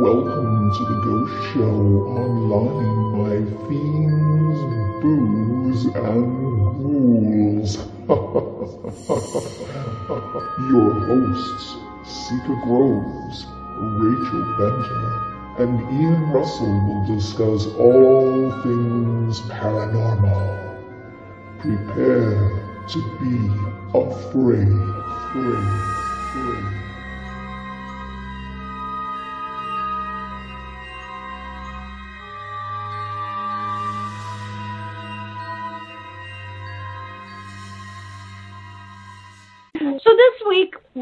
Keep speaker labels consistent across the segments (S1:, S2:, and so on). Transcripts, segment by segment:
S1: Welcome to the Ghost Show online, my fiends, booze, and ghouls. Your hosts, Seika Groves, Rachel Bender, and Ian Russell will discuss all things paranormal. Prepare to be afraid, afraid,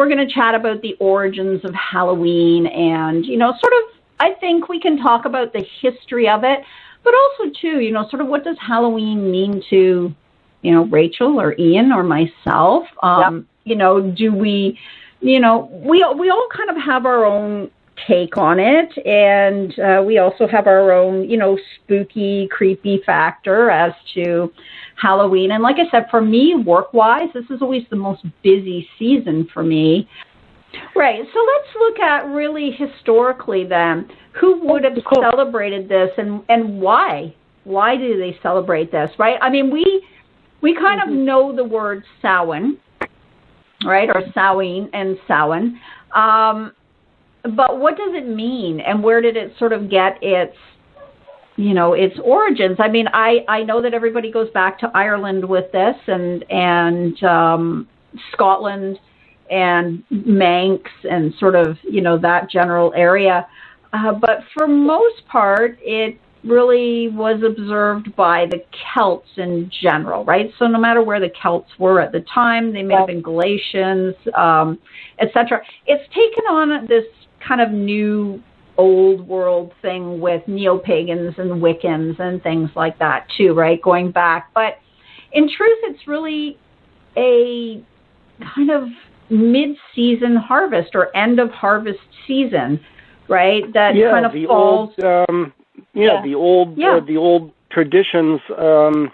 S2: we're going to chat about the origins of Halloween and, you know, sort of I think we can talk about the history of it, but also too, you know, sort of what does Halloween mean to, you know, Rachel or Ian or myself? Um, you know, do we you know, we we all kind of have our own take on it and uh, we also have our own, you know, spooky, creepy factor as to Halloween. And like I said, for me, work wise, this is always the most busy season for me. Right. So let's look at really historically then. Who would have celebrated this and, and why? Why do they celebrate this? Right? I mean we we kind of know the word Samhain, right? Or Samhain and Samhain. Um, but what does it mean and where did it sort of get its you know its origins? I mean i i know that everybody goes back to ireland with this and and um scotland and manx and sort of you know that general area. Uh, but for most part it really was observed by the celts in general right? So no matter where the celts were at the time they may have been galatians um etc it's taken on this kind of new old world thing with neo pagans and Wiccans and things like that too, right? Going back. But in truth, it's really a kind of mid season harvest or end of harvest season, right? That
S3: yeah,
S2: kind of
S3: the
S2: falls.
S3: Old, um, yeah,
S2: Yeah.
S3: the old,
S2: Yeah.
S3: uh, the old traditions um,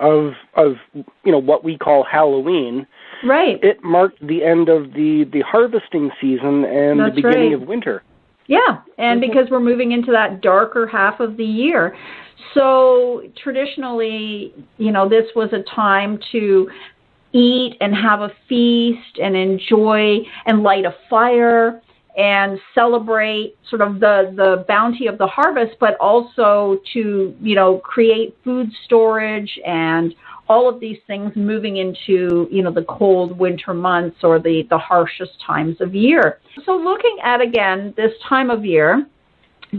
S3: of of you know what we call Halloween.
S2: Right.
S3: It marked the end of the the harvesting season and
S2: That's
S3: the beginning
S2: right.
S3: of winter.
S2: Yeah, and because we're moving into that darker half of the year. So traditionally, you know, this was a time to eat and have a feast and enjoy and light a fire and celebrate sort of the the bounty of the harvest but also to you know create food storage and all of these things moving into you know the cold winter months or the the harshest times of year. So looking at again this time of year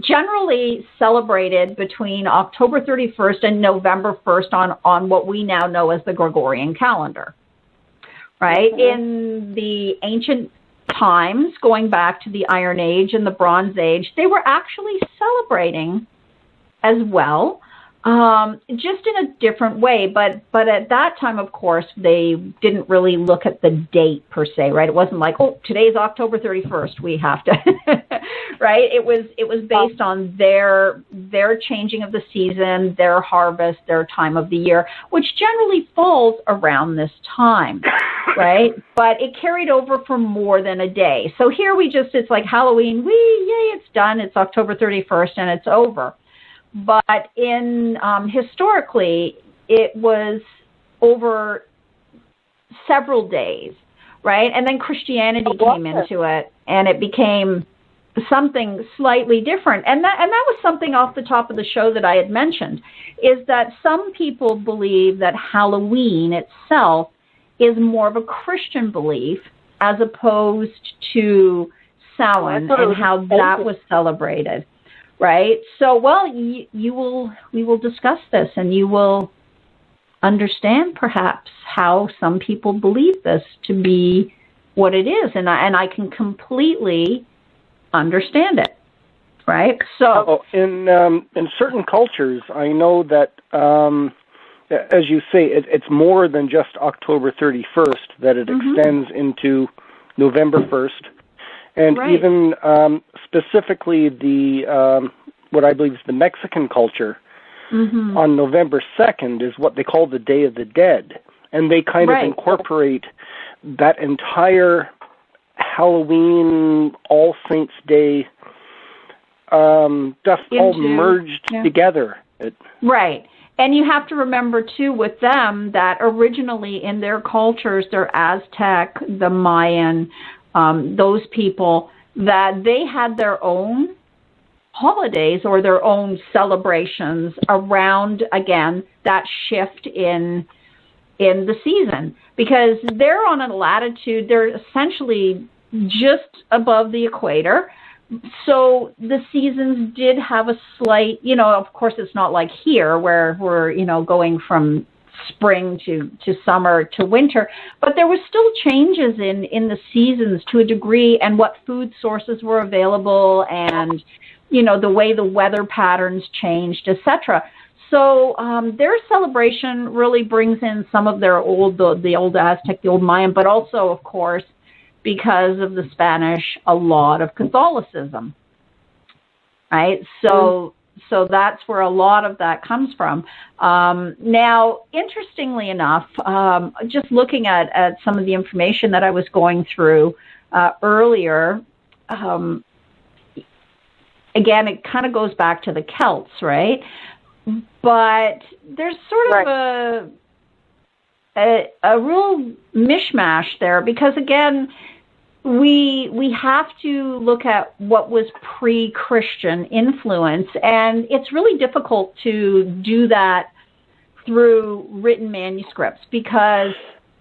S2: generally celebrated between October 31st and November 1st on on what we now know as the Gregorian calendar right? Mm-hmm. In the ancient times going back to the iron age and the bronze age they were actually celebrating as well um, just in a different way. But but at that time, of course, they didn't really look at the date per se, right? It wasn't like, oh, today's October thirty first. We have to, right? It was it was based on their their changing of the season, their harvest, their time of the year, which generally falls around this time, right? But it carried over for more than a day. So here we just it's like Halloween. We yay, it's done. It's October thirty first, and it's over but in um, historically it was over several days right? And then christianity came into it and it became something slightly different. And that and that was something off the top of the show that i had mentioned is that some people believe that halloween itself is more of a christian belief as opposed to Samhain
S4: thought
S2: and how that was celebrated right? So, well, you, you will we will discuss this, and you will understand perhaps how some people believe this to be what it is, and I and I can completely understand it, right? So,
S3: Oh, in um, in certain cultures, I know that, um, as you say, it, it's more than just October 31st. That it
S2: Mhm.
S3: extends into November 1st, and
S2: Right.
S3: even um, specifically the um, what I believe is the Mexican culture
S2: mhm.
S3: on November 2nd is what they call the Day of the Dead, and they kind
S2: Right.
S3: of incorporate that entire Halloween, All Saints Day um, stuff all merged
S2: yeah.
S3: together. It,
S2: Right. And you have to remember too with them that originally in their cultures, their Aztec, the Mayan, um, those people, that they had their own holidays or their own celebrations around again that shift in in the season. Because they're on a latitude they're essentially just above the equator. So the seasons did have a slight you know of course it's not like here where we're you know going from spring to to summer to winter but there were still changes in in the seasons to a degree and what food sources were available and you know the way the weather patterns changed etc so um, their celebration really brings in some of their old the, the old aztec the old mayan but also of course because of the spanish a lot of catholicism right? So so that's where a lot of that comes from um, now interestingly enough um, just looking at, at some of the information that i was going through uh, earlier um, again, it kind of goes back to the Celts, right? But there's sort of a, a a real mishmash there because again, we we have to look at what was pre-Christian influence, and it's really difficult to do that through written manuscripts because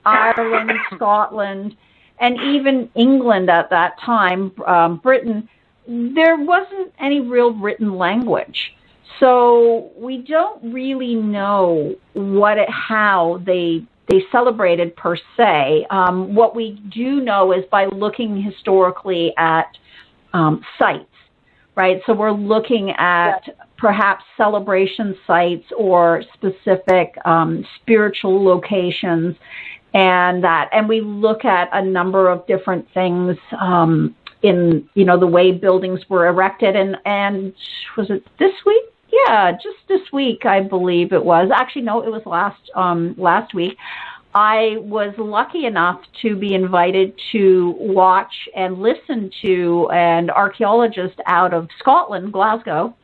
S2: Ireland, Scotland, and even England at that time, um, Britain, there wasn't any real written language. So we don't really know what it, how they they celebrated per se. Um, what we do know is by looking historically at um, sites, right? So we're looking at perhaps celebration sites or specific um, spiritual locations and that and we look at a number of different things um, in you know the way buildings were erected and and was it this week yeah just this week i believe it was. Actually no it was last um last week. I was lucky enough to be invited to watch and listen to an archaeologist out of scotland glasgow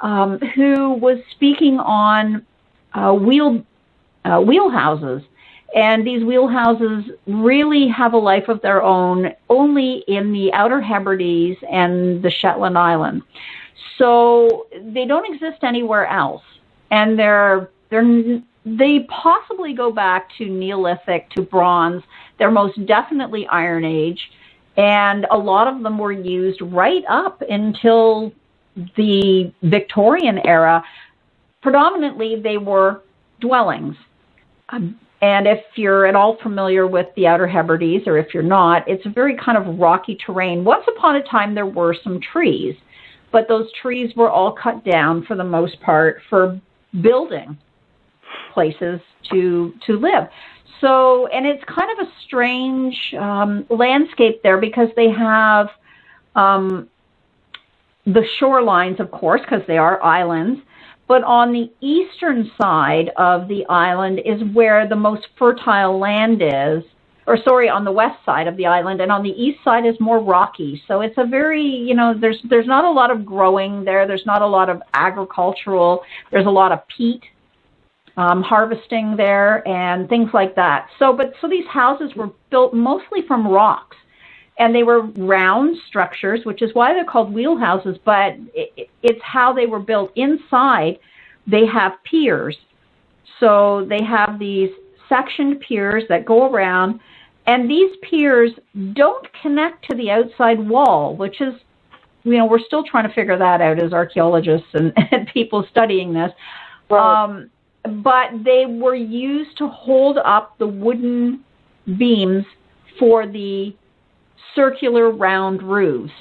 S2: um, who was speaking on uh, wheel uh, wheelhouses and these wheelhouses really have a life of their own only in the Outer Hebrides and the Shetland Islands. So they don't exist anywhere else. And they're, they're, they possibly go back to Neolithic, to Bronze. They're most definitely Iron Age. And a lot of them were used right up until the Victorian era. Predominantly, they were dwellings. Um, and if you're at all familiar with the Outer Hebrides, or if you're not, it's a very kind of rocky terrain. Once upon a time, there were some trees, but those trees were all cut down for the most part for building places to to live. So, and it's kind of a strange um, landscape there because they have um, the shorelines, of course, because they are islands. But on the eastern side of the island is where the most fertile land is, or sorry, on the west side of the island, and on the east side is more rocky. So it's a very, you know, there's there's not a lot of growing there. There's not a lot of agricultural. There's a lot of peat um, harvesting there and things like that. So, but so these houses were built mostly from rocks and they were round structures, which is why they're called wheelhouses, but it, it's how they were built. Inside, they have piers. So they have these sectioned piers that go around, and these piers don't connect to the outside wall, which is, you know, we're still trying to figure that out as archaeologists and, and people studying this.
S4: Right.
S2: Um, but they were used to hold up the wooden beams for the circular round roofs.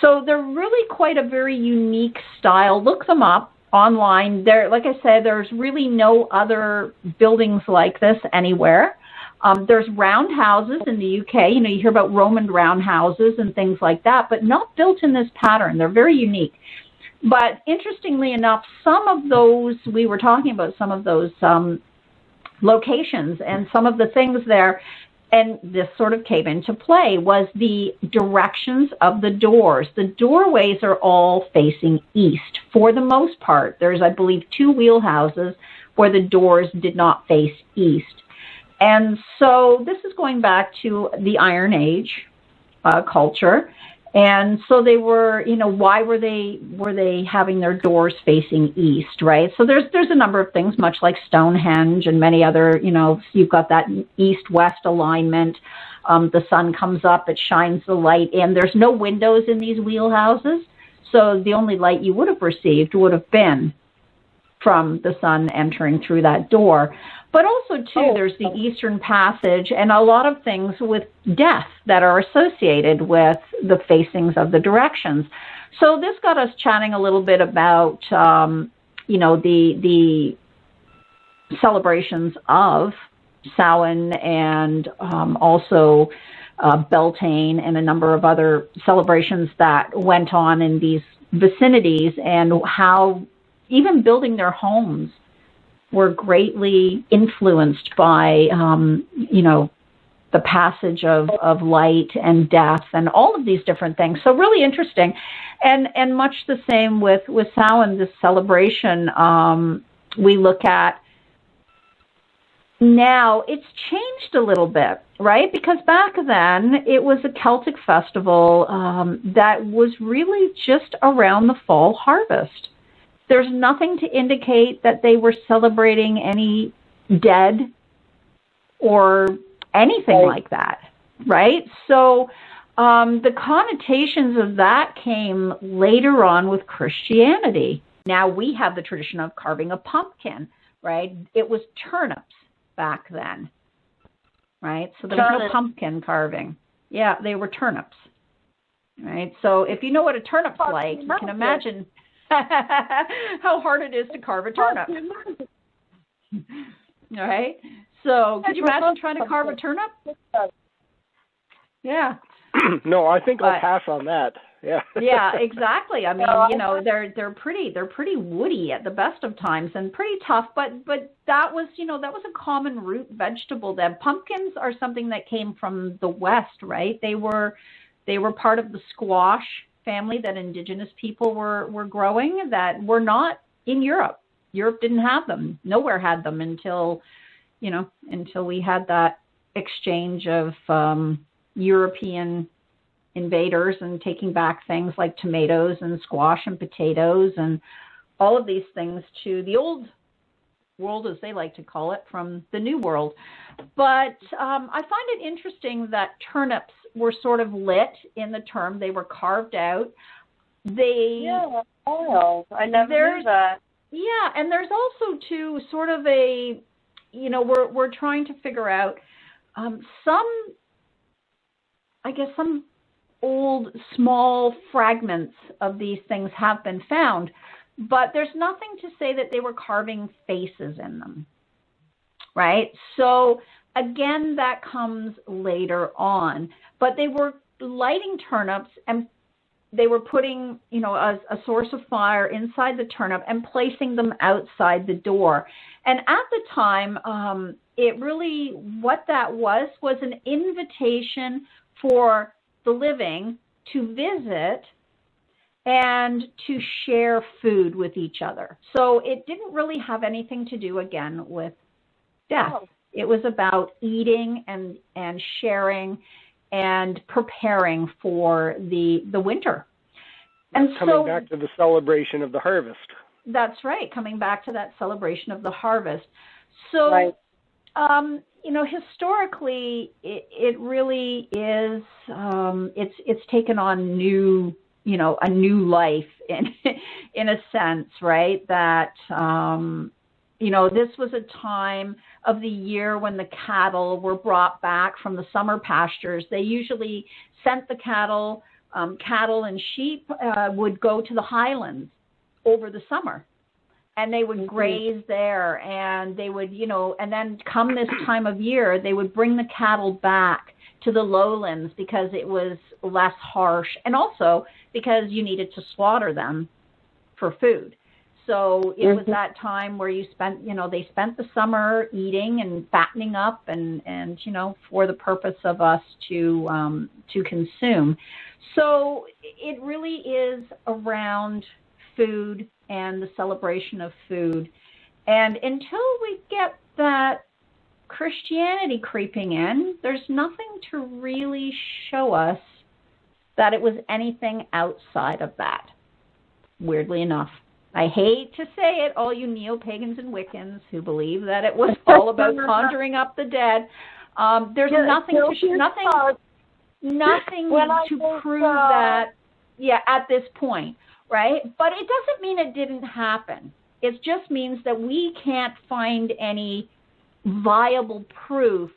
S2: So they're really quite a very unique style. Look them up online. There, like I said, there's really no other buildings like this anywhere. Um, there's roundhouses in the UK. You know, you hear about Roman roundhouses and things like that, but not built in this pattern. They're very unique. But interestingly enough, some of those we were talking about some of those um, locations and some of the things there and this sort of came into play was the directions of the doors. The doorways are all facing east for the most part. There's, I believe, two wheelhouses where the doors did not face east. And so this is going back to the Iron Age uh, culture. And so they were, you know, why were they were they having their doors facing east, right? So there's there's a number of things, much like Stonehenge and many other, you know, you've got that east-west alignment. Um, the sun comes up, it shines the light in. There's no windows in these wheelhouses, so the only light you would have received would have been from the sun entering through that door. But also, too, oh. there's the Eastern Passage and a lot of things with death that are associated with the facings of the directions. So this got us chatting a little bit about, um, you know, the the celebrations of Samhain and um, also uh, Beltane and a number of other celebrations that went on in these vicinities and how even building their homes were greatly influenced by, um, you know, the passage of, of light and death and all of these different things. So really interesting, and and much the same with with Samhain, this celebration. Um, we look at now it's changed a little bit, right? Because back then it was a Celtic festival um, that was really just around the fall harvest. There's nothing to indicate that they were celebrating any dead or anything right. like that, right? So um, the connotations of that came later on with Christianity. Now we have the tradition of carving a pumpkin, right? It was turnips back then, right? So there was no pumpkin carving. Yeah, they were turnips, right? So if you know what a turnip's like, you can imagine how hard it is to carve a turnip. All right. So could you imagine trying to carve a turnip? Yeah.
S3: no, I think I'll pass on that. Yeah.
S2: yeah, exactly. I mean, you know, they're they're pretty they're pretty woody at the best of times and pretty tough, but but that was, you know, that was a common root vegetable then. Pumpkins are something that came from the west, right? They were they were part of the squash family that indigenous people were, were growing that were not in Europe. Europe didn't have them. Nowhere had them until, you know, until we had that exchange of um, European invaders and taking back things like tomatoes and squash and potatoes and all of these things to the old world, as they like to call it, from the new world. But um, I find it interesting that turnips were sort of lit in the term. They were carved out. They
S4: yeah, I never knew that.
S2: Yeah, and there's also too sort of a, you know, we're we're trying to figure out um, some, I guess some old small fragments of these things have been found, but there's nothing to say that they were carving faces in them, right? So again, that comes later on but they were lighting turnips and they were putting, you know, a, a, source of fire inside the turnip and placing them outside the door. And at the time, um, it really, what that was, was an invitation for the living to visit and to share food with each other. So it didn't really have anything to do, again, with death. Oh. It was about eating and, and sharing and preparing for the the winter.
S3: And coming so, back to the celebration of the harvest.
S2: That's right, coming back to that celebration of the harvest. So,
S4: right.
S2: um, you know, historically, it, it really is. Um, it's it's taken on new, you know, a new life in in a sense, right? That um, you know, this was a time of the year when the cattle were brought back from the summer pastures. They usually sent the cattle, um, cattle and sheep uh, would go to the highlands over the summer and they would mm-hmm. graze there and they would, you know, and then come this time of year, they would bring the cattle back to the lowlands because it was less harsh and also because you needed to slaughter them for food. So it mm-hmm. was that time where you spent, you know, they spent the summer eating and fattening up, and and you know, for the purpose of us to um, to consume. So it really is around food and the celebration of food. And until we get that Christianity creeping in, there's nothing to really show us that it was anything outside of that, weirdly enough. I hate to say it, all you neo pagans and Wiccans who believe that it was all about conjuring up the dead. Um, there's yeah, nothing to nothing nothing to prove uh, that. Yeah, at this point, right? But it doesn't mean it didn't happen. It just means that we can't find any viable proof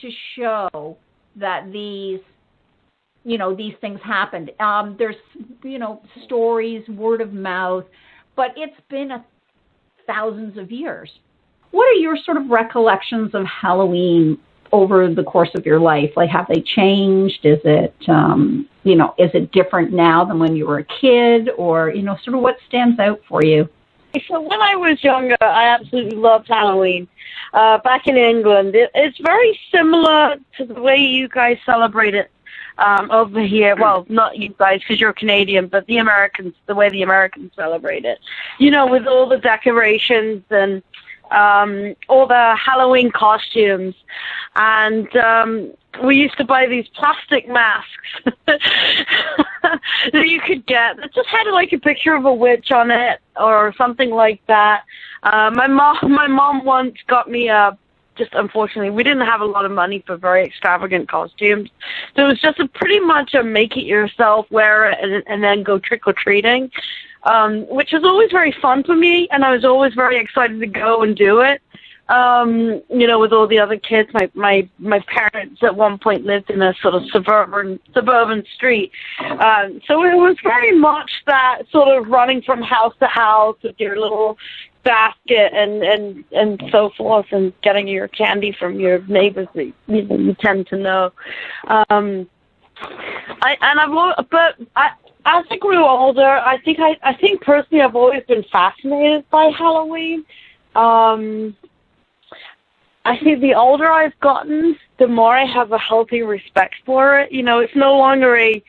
S2: to show that these you know these things happened um, there's you know stories word of mouth but it's been a thousands of years. What are your sort of recollections of halloween over the course of your life? Like have they changed? Is it um, you know is it different now than when you were a kid? Or you know sort of what stands out for you?
S4: So when I was younger, I absolutely loved Halloween. Uh, back in England, it, it's very similar to the way you guys celebrate it um, over here. Well, not you guys because you're Canadian, but the Americans, the way the Americans celebrate it. You know, with all the decorations and um, all the Halloween costumes, and um, we used to buy these plastic masks that you could get that just had like a picture of a witch on it or something like that. Uh, my mom, my mom once got me a. Just unfortunately, we didn't have a lot of money for very extravagant costumes, so it was just a pretty much a make it yourself, wear it, and, and then go trick or treating um, which was always very fun for me, and I was always very excited to go and do it. Um, you know, with all the other kids, my my my parents at one point lived in a sort of suburban suburban street, um, so it was very much that sort of running from house to house with your little basket and and and so forth, and getting your candy from your neighbors that you, know, you tend to know. Um, I and I've but I as I grew older, I think I, I think personally I've always been fascinated by Halloween. Um, I think the older I've gotten, the more I have a healthy respect for it. You know, it's no longer a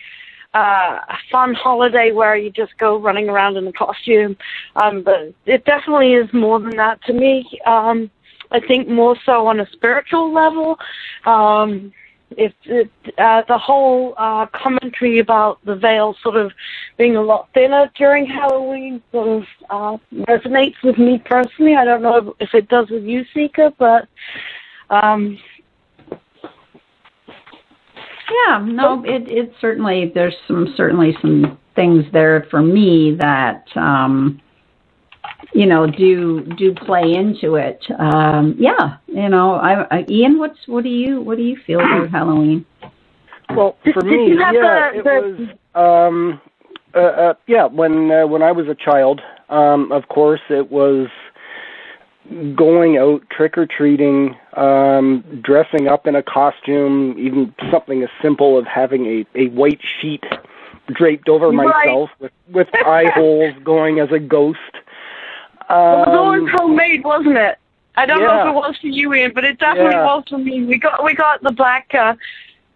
S4: uh, a fun holiday where you just go running around in a costume. Um, but it definitely is more than that to me. Um, I think more so on a spiritual level. Um, if it, uh, the whole uh, commentary about the veil sort of being a lot thinner during Halloween sort of uh, resonates with me personally. I don't know if it does with you, Seika, but um,
S2: yeah, no, it it certainly there's some certainly some things there for me that um, you know do do play into it. Um yeah you know i, I ian what's what do you what do you feel about halloween?
S3: Well for me yeah the, it was um uh, uh yeah when uh, when i was a child um of course it was going out trick or treating um dressing up in a costume even something as simple as having a a white sheet draped over right. myself with with eye holes going as a ghost
S4: um, it was always homemade, wasn't it? I don't yeah. know if it was for you, Ian, but it definitely yeah. was for me. We got we got the black uh,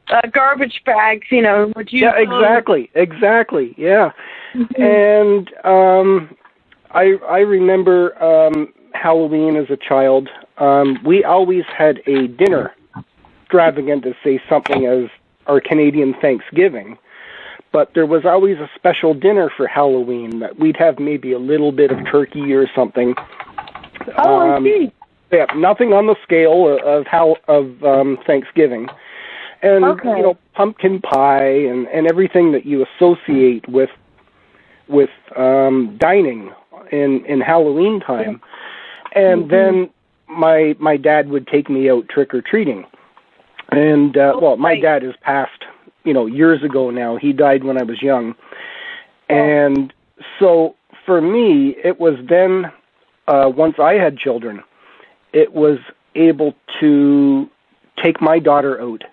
S4: uh, garbage bags, you know. Would you?
S3: Yeah, exactly, exactly. Yeah, mm-hmm. and um, I I remember um, Halloween as a child. Um, we always had a dinner extravagant to say something as our Canadian Thanksgiving but there was always a special dinner for Halloween that we'd have maybe a little bit of turkey or something.
S4: Oh, um, I see.
S3: Yeah, nothing on the scale of how of um Thanksgiving. And
S4: okay.
S3: you know, pumpkin pie and and everything that you associate with with um dining in in Halloween time. And mm-hmm. then my my dad would take me out trick or treating. And uh, well, my dad is passed you know years ago now. He died when I was young, and so for me, it was then uh, once I had children, it was able to take my daughter out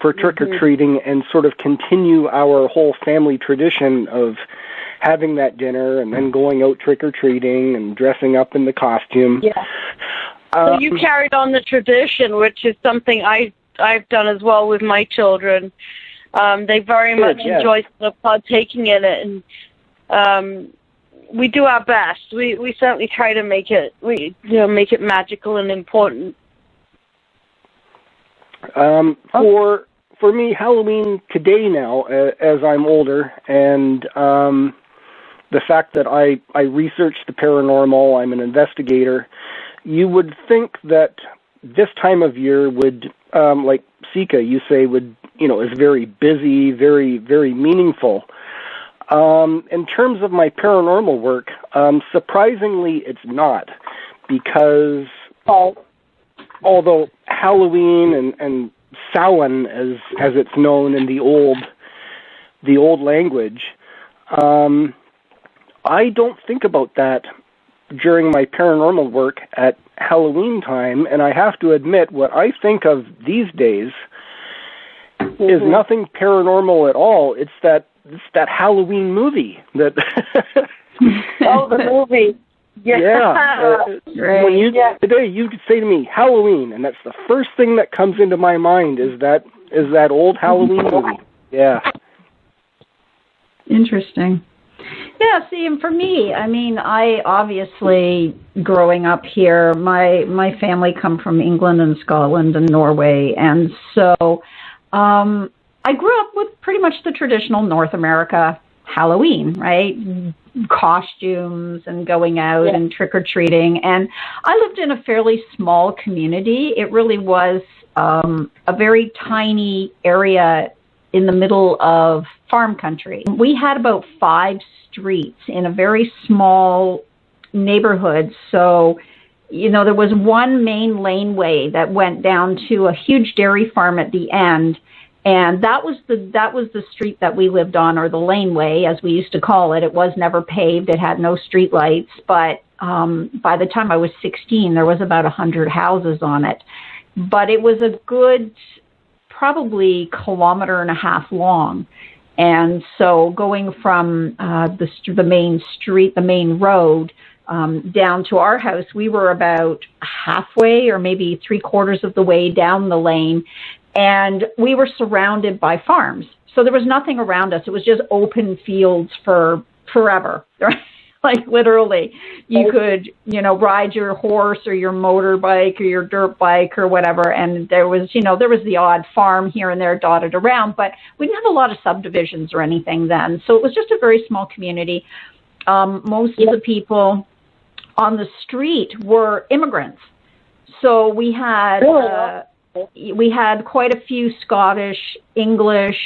S3: for trick or treating mm-hmm. and sort of continue our whole family tradition of having that dinner and then going out trick or treating and dressing up in the costume.
S4: Yeah.
S3: Um,
S4: so you carried on the tradition, which is something I I've done as well with my children. Um, they very
S3: Good,
S4: much
S3: yes.
S4: enjoy sort of partaking in it, and um, we do our best. We we certainly try to make it we you know make it magical and important.
S3: Um, for for me, Halloween today now, uh, as I'm older, and um, the fact that I I research the paranormal, I'm an investigator. You would think that this time of year would, um, like Seika, you say would you know is very busy, very very meaningful. Um, in terms of my paranormal work, um, surprisingly, it's not because although Halloween and, and Samhain, as as it's known in the old the old language, um, I don't think about that during my paranormal work at Halloween time, and I have to admit, what I think of these days is nothing paranormal at all. It's that it's that Halloween movie that.
S4: Oh, the movie. Yeah.
S3: Yeah. Uh,
S2: Right.
S3: When you
S4: Yeah.
S3: today you could say to me Halloween, and that's the first thing that comes into my mind is that is that old Halloween movie. Yeah.
S2: Interesting. Yeah, see, and for me, I mean, I obviously growing up here, my my family come from England and Scotland and Norway, and so um, I grew up with pretty much the traditional North America Halloween, right? Costumes and going out
S4: Yeah.
S2: and trick or treating, and I lived in a fairly small community. It really was um, a very tiny area in the middle of farm country. We had about five streets in a very small neighborhood. So, you know, there was one main laneway that went down to a huge dairy farm at the end. And that was the that was the street that we lived on, or the laneway, as we used to call it. It was never paved; it had no street lights. But um, by the time I was 16, there was about a hundred houses on it. But it was a good probably kilometer and a half long. And so going from uh, the the main street, the main road, um, down to our house, we were about halfway or maybe three quarters of the way down the lane, and we were surrounded by farms. So there was nothing around us. It was just open fields for forever. like literally, you could, you know, ride your horse or your motorbike or your dirt bike or whatever. And there was, you know, there was the odd farm here and there dotted around, but we didn't have a lot of subdivisions or anything then. So it was just a very small community. Um, most of the people on the street were immigrants. So we had uh, we had quite a few Scottish, English.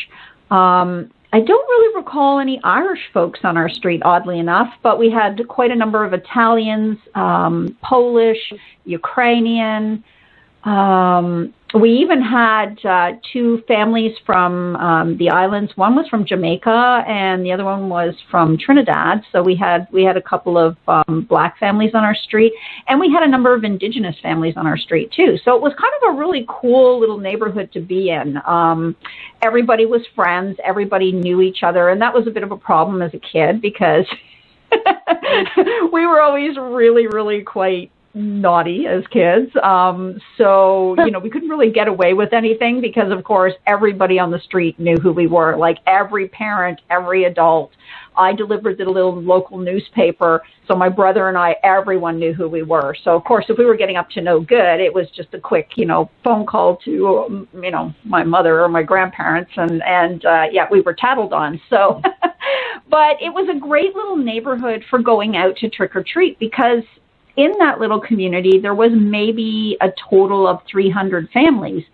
S2: Um, I don't really recall any Irish folks on our street, oddly enough, but we had quite a number of Italians, um, Polish, Ukrainian. Um, we even had uh, two families from um, the islands. One was from Jamaica, and the other one was from Trinidad. So we had we had a couple of um, black families on our street, and we had a number of indigenous families on our street too. So it was kind of a really cool little neighborhood to be in. Um, everybody was friends. Everybody knew each other, and that was a bit of a problem as a kid because we were always really, really quite naughty as kids. Um, so, you know, we couldn't really get away with anything because, of course, everybody on the street knew who we were. Like every parent, every adult. I delivered the little local newspaper, so my brother and I, everyone knew who we were. So, of course, if we were getting up to no good, it was just a quick, you know, phone call to, um, you know, my mother or my grandparents, and and uh, yeah, we were tattled on. So, but it was a great little neighborhood for going out to trick or treat because in that little community, there was maybe a total of 300 families.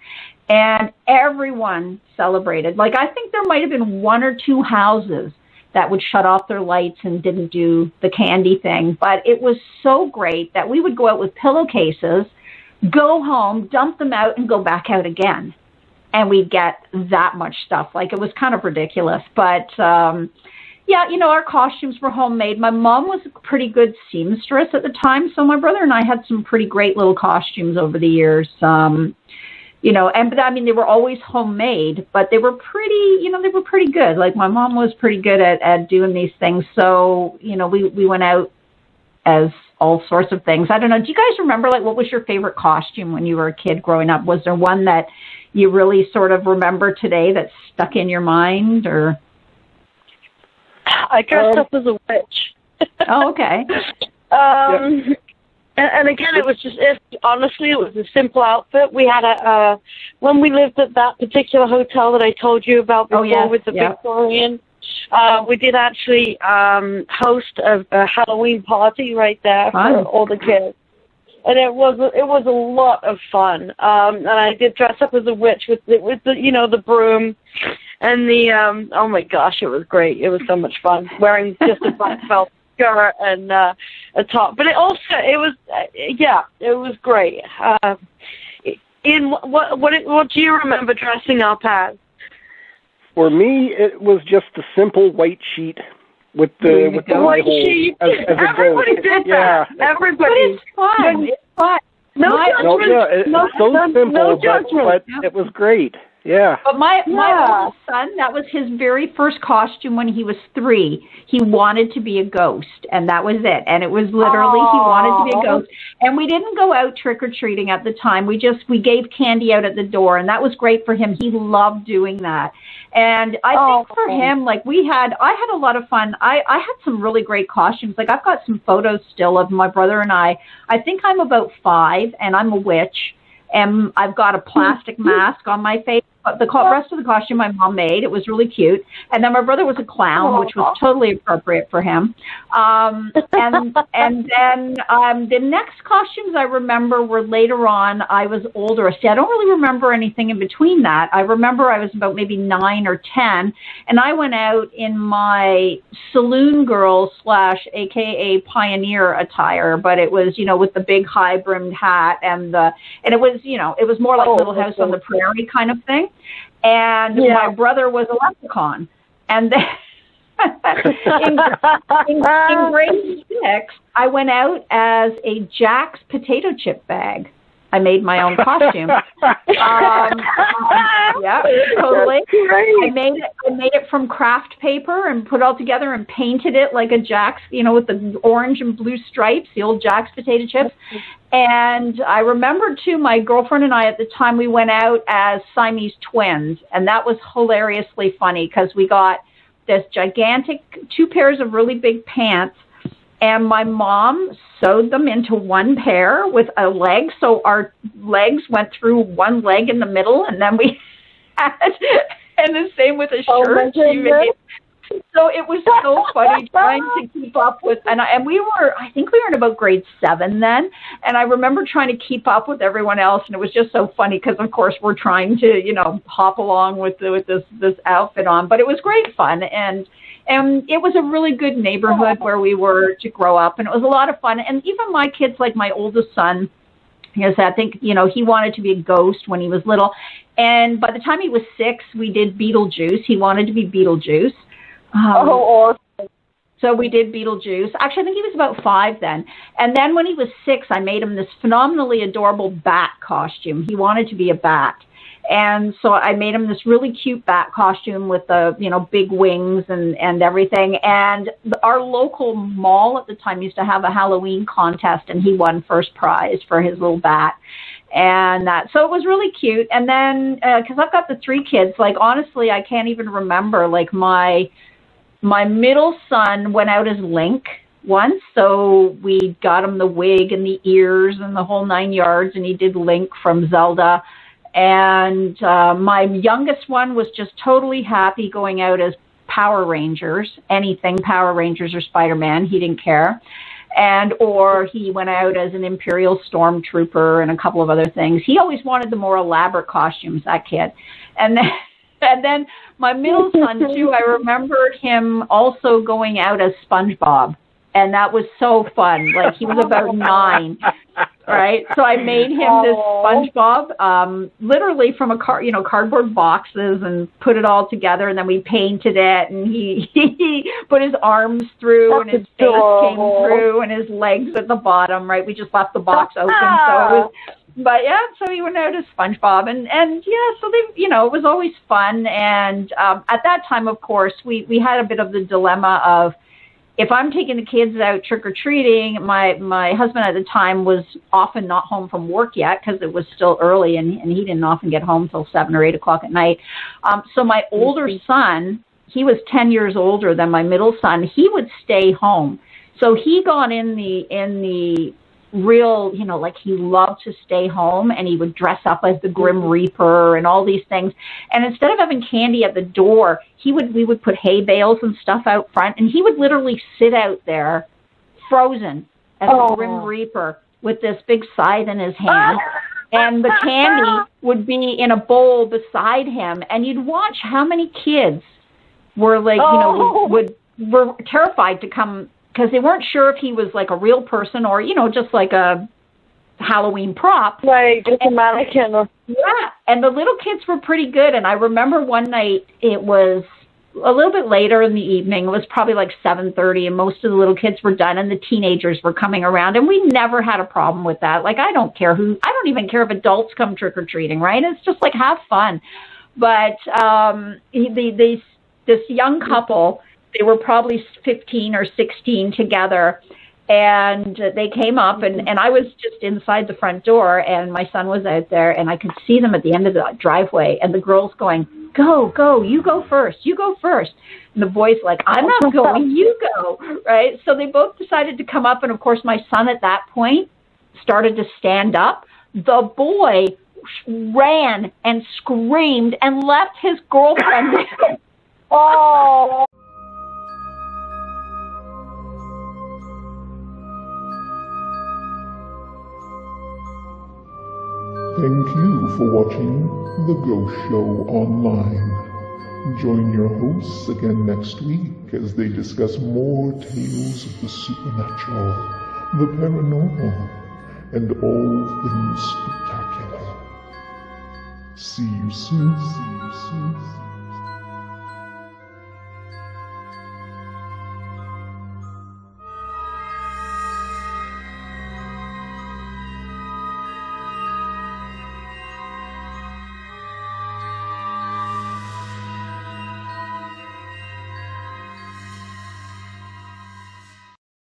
S2: And everyone celebrated. Like, I think there might have been one or two houses that would shut off their lights and didn't do the candy thing. But it was so great that we would go out with pillowcases, go home, dump them out, and go back out again. And we'd get that much stuff. Like, it was kind of ridiculous. But, um, yeah, you know, our costumes were homemade. My mom was a pretty good seamstress at the time, so my brother and I had some pretty great little costumes over the years. Um, you know, and but I mean they were always homemade, but they were pretty, you know, they were pretty good. Like my mom was pretty good at at doing these things. So, you know, we we went out as all sorts of things. I don't know. Do you guys remember like what was your favorite costume when you were a kid growing up? Was there one that you really sort of remember today that stuck in your mind or
S4: I dressed
S3: Um,
S4: up as a witch.
S2: Oh, okay.
S4: Um, and, and again, it was just it, honestly, it was a simple outfit. We had a uh, when we lived at that particular hotel that I told you about
S2: Oh,
S4: before
S2: yes,
S4: with the. Victorian. Uh, we did actually um, host a, a Halloween party right there
S2: Fun.
S4: for all the kids, and it was it was a lot of fun. Um, and I did dress up as a witch with the, with the you know the broom and the um oh my gosh, it was great. It was so much fun wearing just a black felt skirt and uh, a top. But it also it was uh, yeah, it was great. Uh, in what what what do you remember dressing up as?
S3: For me, it was just a simple white sheet with the with
S2: go.
S3: the
S4: White
S3: label
S4: sheet.
S3: as, as a
S4: Everybody
S3: ghost.
S4: did
S3: yeah.
S4: that.
S2: But
S4: Everybody.
S2: it's fun. It's fun.
S4: No
S2: My-
S3: No,
S4: judgment.
S3: yeah, it,
S4: no,
S3: it's so
S4: no,
S3: simple,
S4: no
S3: but, but it was great. Yeah.
S2: But my my oldest son, that was his very first costume when he was three. He wanted to be a ghost, and that was it. And it was literally he wanted to be a ghost. And we didn't go out trick or treating at the time. We just we gave candy out at the door, and that was great for him. He loved doing that. And I think for
S4: Aw.
S2: him, like we had, I had a lot of fun. I I had some really great costumes. Like I've got some photos still of my brother and I. I think I'm about five, and I'm a witch and I've got a plastic mask on my face. But the co- rest of the costume my mom made, it was really cute. And then my brother was a clown, which was totally appropriate for him. Um, and and then um, the next costumes I remember were later on. I was older. See, I don't really remember anything in between that. I remember I was about maybe nine or ten, and I went out in my saloon girl slash AKA pioneer attire, but it was you know with the big high brimmed hat and the and it was you know it was more like
S4: Oh,
S2: Little House on the. Prairie kind of thing. And
S4: Yeah.
S2: my brother was a leprechaun, and then. in, in, in grade six, I went out as a Jack's potato chip bag. I made my own costume. um, yeah, totally. I made it. I made it from craft paper and put it all together and painted it like a Jack's, you know, with the orange and blue stripes, the old Jack's potato chips. And I remember too, my girlfriend and I at the time we went out as Siamese twins, and that was hilariously funny because we got this gigantic two pairs of really big pants and my mom sewed them into one pair with a leg. So our legs went through one leg in the middle and then we had and the same with a
S4: Oh, my
S2: shirt she
S4: goodness.
S2: so it was so funny trying to keep up with and I, and we were I think we were in about grade 7 then and I remember trying to keep up with everyone else and it was just so funny because of course we're trying to you know hop along with the, with this this outfit on. But it was great fun and and it was a really good neighborhood where we were to grow up and it was a lot of fun and even my kids like my oldest son because I think you know he wanted to be a ghost when he was little and by the time he was 6 we did Beetlejuice he wanted to be Beetlejuice um,
S4: Oh, awesome.
S2: so we did Beetlejuice. Actually, I think he was about five then. And then when he was six, I made him this phenomenally adorable bat costume. He wanted to be a bat. And so I made him this really cute bat costume with the, you know, big wings and, and everything. And our local mall at the time used to have a Halloween contest and he won first prize for his little bat. And that, so it was really cute. And then, uh, cause I've got the three kids, like honestly, I can't even remember like my, my middle son went out as Link once, so we got him the wig and the ears and the whole nine yards, and he did Link from Zelda. And uh, my youngest one was just totally happy going out as Power Rangers, anything Power Rangers or Spider Man, he didn't care. And or he went out as an Imperial Stormtrooper and a couple of other things. He always wanted the more elaborate costumes, that kid. And then and then my middle son too, I remember him also going out as SpongeBob. And that was so fun. Like he was about nine. Right. So I made him this
S4: Aw.
S2: SpongeBob, um, literally from a car you know, cardboard boxes and put it all together and then we painted it and he he put his arms through and
S4: That's
S2: his face came through and his legs at the bottom, right? We just left the box open so it was but yeah, so we went out as SpongeBob, and and yeah, so they, you know, it was always fun. And um, at that time, of course, we we had a bit of the dilemma of if I'm taking the kids out trick or treating, my my husband at the time was often not home from work yet because it was still early, and and he didn't often get home till seven or eight o'clock at night. Um, so my older son, he was ten years older than my middle son. He would stay home, so he got in the in the real, you know, like he loved to stay home and he would dress up as the Grim mm-hmm. Reaper and all these things. And instead of having candy at the door, he would we would put hay bales and stuff out front and he would literally sit out there frozen as oh. the Grim Reaper with this big scythe in his hand. and the candy would be in a bowl beside him and you'd watch how many kids were like, you know, would, would were terrified to come because they weren't sure if he was like a real person or you know just like a Halloween prop.
S4: Right, just and, a mannequin.
S2: Yeah, and the little kids were pretty good. And I remember one night it was a little bit later in the evening. It was probably like seven thirty, and most of the little kids were done, and the teenagers were coming around. And we never had a problem with that. Like I don't care who. I don't even care if adults come trick or treating. Right? It's just like have fun. But um, the, the this young couple they were probably 15 or 16 together. And they came up and mm-hmm. and I was just inside the front door and my son was out there and I could see them at the end of the driveway and the girls going go go you go first you go first. And the boys like I'm not going you go right? So they both decided to come up and of course my son at that point started to stand up. The boy ran and screamed and left his girlfriend
S4: oh
S1: Thank you for watching The Ghost Show Online. Join your hosts again next week as they discuss more tales of the supernatural, the paranormal, and all things spectacular. See you soon. See you soon.